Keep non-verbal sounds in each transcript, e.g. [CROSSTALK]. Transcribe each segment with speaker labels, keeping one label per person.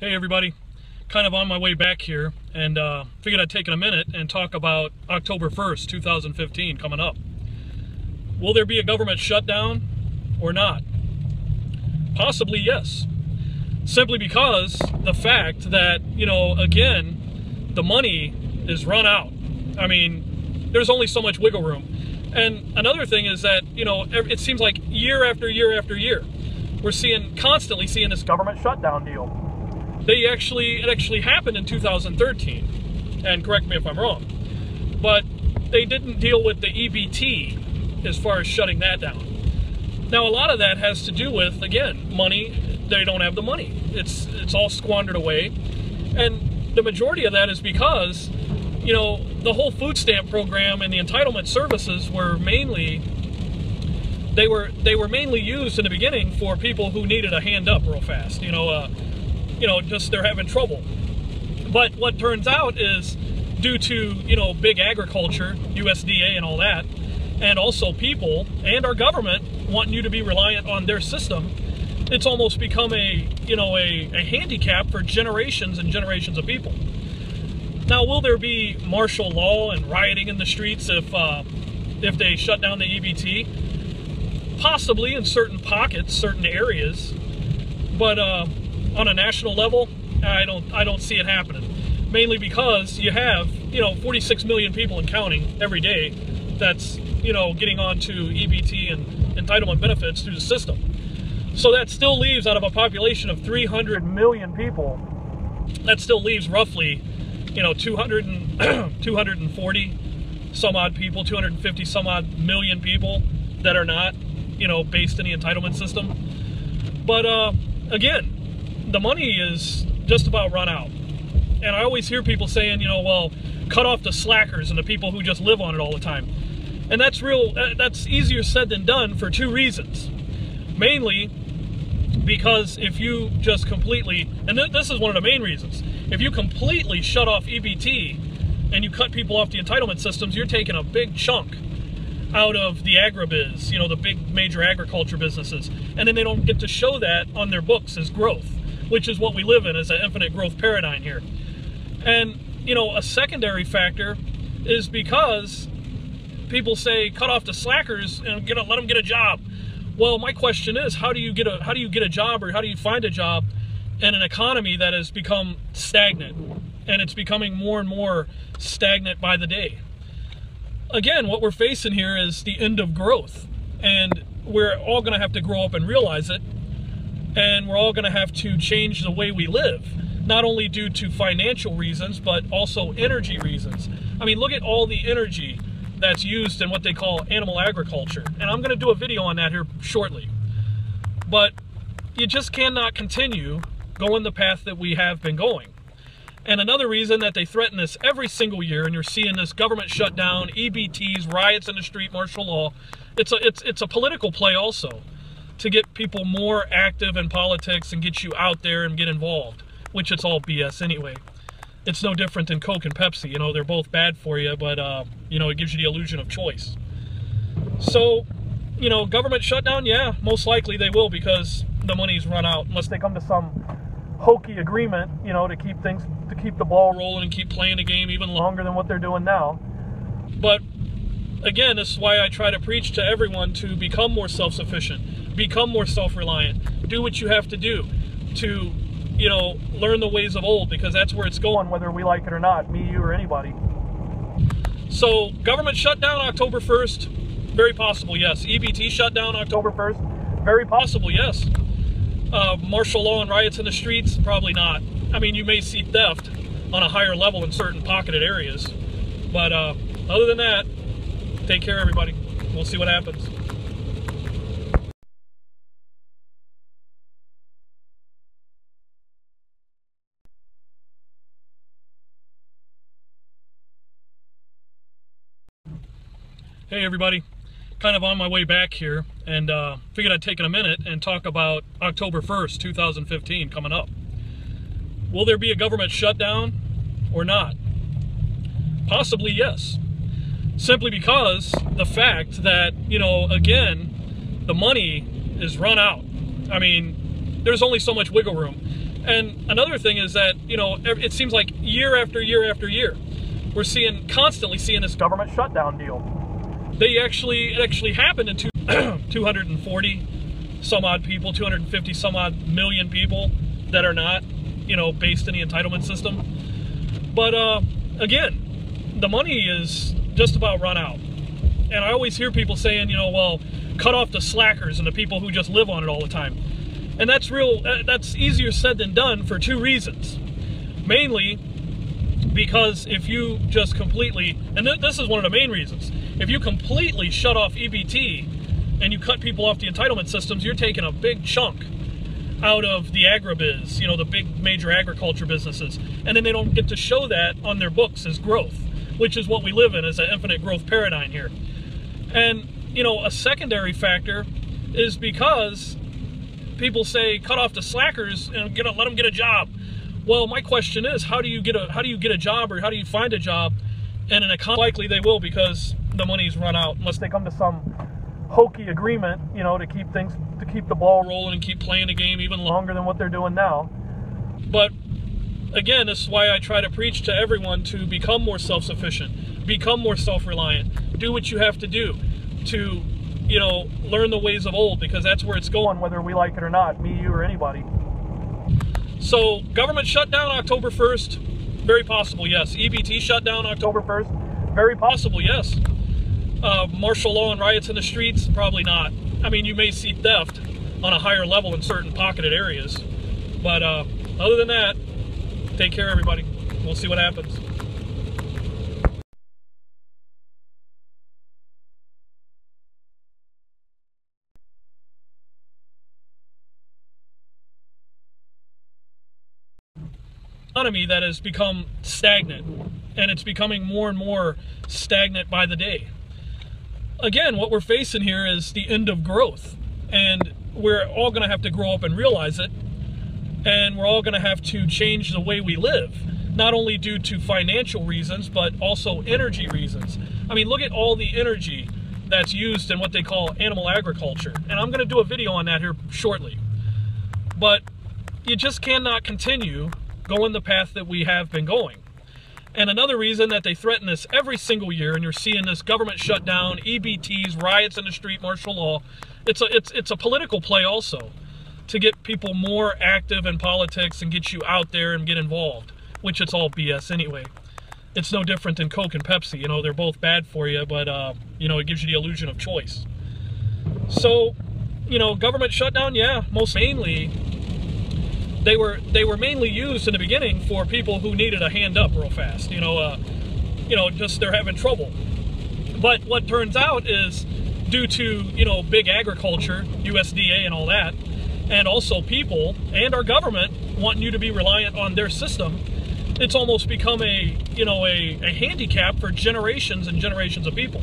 Speaker 1: Hey everybody, kind of on my way back here and uh, figured I'd take a minute and talk about October 1st, 2015 coming up. Will there be a government shutdown or not? Possibly yes. Simply because the fact that, you know, again, the money is run out. I mean, there's only so much wiggle room. And another thing is that, you know, it seems like year after year after year, we're seeing, constantly seeing this government shutdown deal they actually it actually happened in 2013 and correct me if i'm wrong but they didn't deal with the ebt as far as shutting that down. Now a lot of that has to do with again money. They don't have the money. It's it's all squandered away. And the majority of that is because you know the whole food stamp program and the entitlement services were mainly they were they were mainly used in the beginning for people who needed a hand up real fast you know uh, you know, just they're having trouble. But what turns out is due to, you know, big agriculture, USDA and all that, and also people and our government wanting you to be reliant on their system, it's almost become a, you know, a, a handicap for generations and generations of people. Now, will there be martial law and rioting in the streets if, uh, if they shut down the EBT? Possibly in certain pockets, certain areas, but uh, on a national level, I don't I don't see it happening. Mainly because you have you know 46 million people in counting every day that's you know getting onto EBT and entitlement benefits through the system. So that still leaves out of a population of 300 million people, that still leaves roughly you know 200 and [CLEARS THROAT] 240 some odd people, 250 some odd million people that are not you know based in the entitlement system. But uh, again, the money is just about run out. And I always hear people saying, you know, well, cut off the slackers and the people who just live on it all the time. And that's real, uh, that's easier said than done for two reasons. Mainly because if you just completely, and th this is one of the main reasons, if you completely shut off EBT and you cut people off the entitlement systems, you're taking a big chunk out of the agribiz, you know, the big major agriculture businesses. And then they don't get to show that on their books as growth which is what we live in as an infinite growth paradigm here. And, you know, a secondary factor is because people say cut off the slackers and get a, let them get a job. Well, my question is, how do you get a how do you get a job or how do you find a job in an economy that has become stagnant and it's becoming more and more stagnant by the day? Again, what we're facing here is the end of growth, and we're all going to have to grow up and realize it and we're all going to have to change the way we live not only due to financial reasons but also energy reasons. I mean look at all the energy that's used in what they call animal agriculture and i'm going to do a video on that here shortly. But you just cannot continue going the path that we have been going. And another reason that they threaten this every single year and you're seeing this government shutdown ebts riots in the street martial law it's a it's it's a political play also to get people more active in politics and get you out there and get involved, which it's all BS anyway. It's no different than Coke and Pepsi. You know, they're both bad for you, but, uh, you know, it gives you the illusion of choice. So, you know, government shutdown, yeah, most likely they will because the money's run out unless they come to some hokey agreement, you know, to keep things, to keep the ball rolling and keep playing the game even longer than what they're doing now. But again, this is why I try to preach to everyone to become more self-sufficient become more self-reliant. Do what you have to do to, you know, learn the ways of old because that's where it's going, whether we like it or not, me, you, or anybody. So, government shutdown October 1st, very possible, yes. EBT shutdown October 1st, very possible, yes. Uh, martial law and riots in the streets, probably not. I mean, you may see theft on a higher level in certain pocketed areas. But uh, other than that, take care, everybody. We'll see what happens. Hey everybody, kind of on my way back here and uh, figured I'd take a minute and talk about October 1st, 2015 coming up. Will there be a government shutdown or not? Possibly yes. Simply because the fact that, you know, again, the money is run out. I mean, there's only so much wiggle room. And another thing is that, you know, it seems like year after year after year, we're seeing constantly seeing this government shutdown deal. They actually, it actually happened in two, [CLEARS THROAT] 240 some odd people, 250 some odd million people that are not, you know, based in the entitlement system. But uh, again, the money is just about run out. And I always hear people saying, you know, well, cut off the slackers and the people who just live on it all the time. And that's real, uh, that's easier said than done for two reasons. Mainly because if you just completely, and th this is one of the main reasons, if you completely shut off EBT and you cut people off the entitlement systems, you're taking a big chunk out of the agribiz, you know, the big major agriculture businesses. And then they don't get to show that on their books as growth, which is what we live in as an infinite growth paradigm here. And, you know, a secondary factor is because people say cut off the slackers and get a, let them get a job. Well, my question is, how do you get a how do you get a job or how do you find a job in an economy? Likely they will because the money's run out unless they come to some hokey agreement, you know, to keep things to keep the ball rolling and keep playing the game even longer than what they're doing now. But again, this is why I try to preach to everyone to become more self-sufficient, become more self-reliant, do what you have to do to, you know, learn the ways of old because that's where it's going, whether we like it or not, me, you, or anybody. So, government shutdown October 1st, very possible, yes. EBT shutdown October 1st, very possible, yes. Uh, martial law and riots in the streets, probably not. I mean, you may see theft on a higher level in certain pocketed areas. But uh, other than that, take care, everybody. We'll see what happens. Economy that has become stagnant and it's becoming more and more stagnant by the day. Again, what we're facing here is the end of growth and we're all going to have to grow up and realize it and we're all going to have to change the way we live not only due to financial reasons but also energy reasons. I mean, look at all the energy that's used in what they call animal agriculture. And I'm going to do a video on that here shortly. But you just cannot continue going the path that we have been going. And another reason that they threaten this every single year, and you're seeing this government shutdown, EBTs, riots in the street, martial law, it's a, it's, it's a political play also to get people more active in politics and get you out there and get involved, which it's all BS anyway. It's no different than Coke and Pepsi. You know, they're both bad for you, but, uh, you know, it gives you the illusion of choice. So, you know, government shutdown, yeah, most mainly they were they were mainly used in the beginning for people who needed a hand up real fast. You know, uh, you know, just they're having trouble. But what turns out is due to you know big agriculture, USDA, and all that, and also people and our government wanting you to be reliant on their system. It's almost become a you know a, a handicap for generations and generations of people.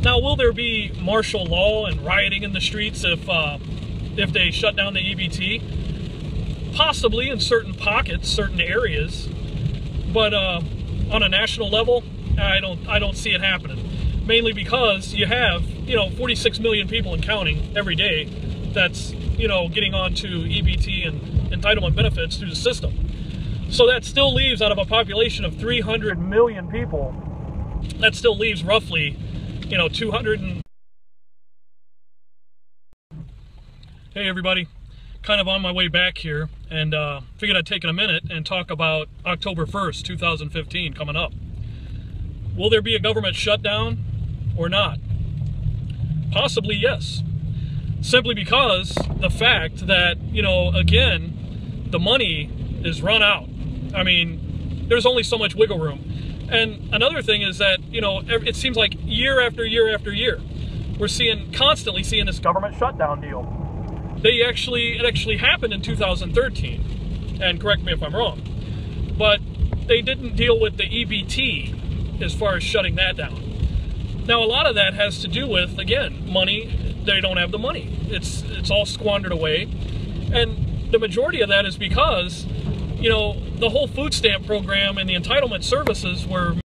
Speaker 1: Now, will there be martial law and rioting in the streets if uh, if they shut down the EBT? Possibly in certain pockets, certain areas, but uh, on a national level, I don't I don't see it happening. Mainly because you have you know 46 million people in counting every day that's you know getting onto EBT and entitlement benefits through the system. So that still leaves out of a population of 300 million people, that still leaves roughly you know 200 and Hey everybody, kind of on my way back here and uh, figured I'd take a minute and talk about October 1st, 2015 coming up. Will there be a government shutdown or not? Possibly yes. Simply because the fact that, you know, again, the money is run out. I mean, there's only so much wiggle room. And another thing is that, you know, it seems like year after year after year, we're seeing, constantly seeing this government shutdown deal they actually, it actually happened in 2013, and correct me if I'm wrong, but they didn't deal with the EBT as far as shutting that down. Now, a lot of that has to do with, again, money. They don't have the money. It's, it's all squandered away. And the majority of that is because, you know, the whole food stamp program and the entitlement services were